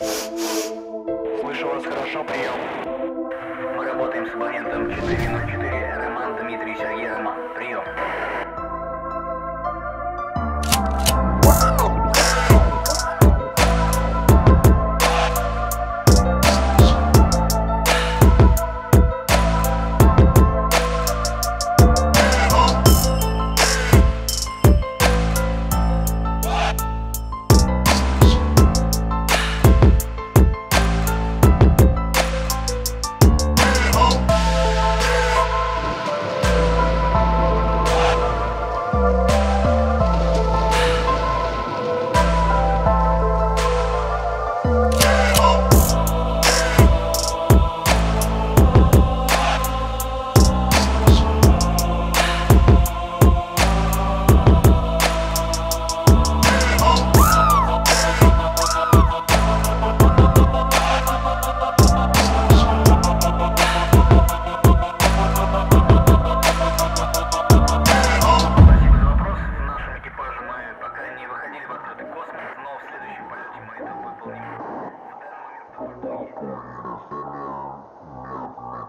Слышу вас хорошо, прием. Мы работаем с абонентом 404, Oh, my God.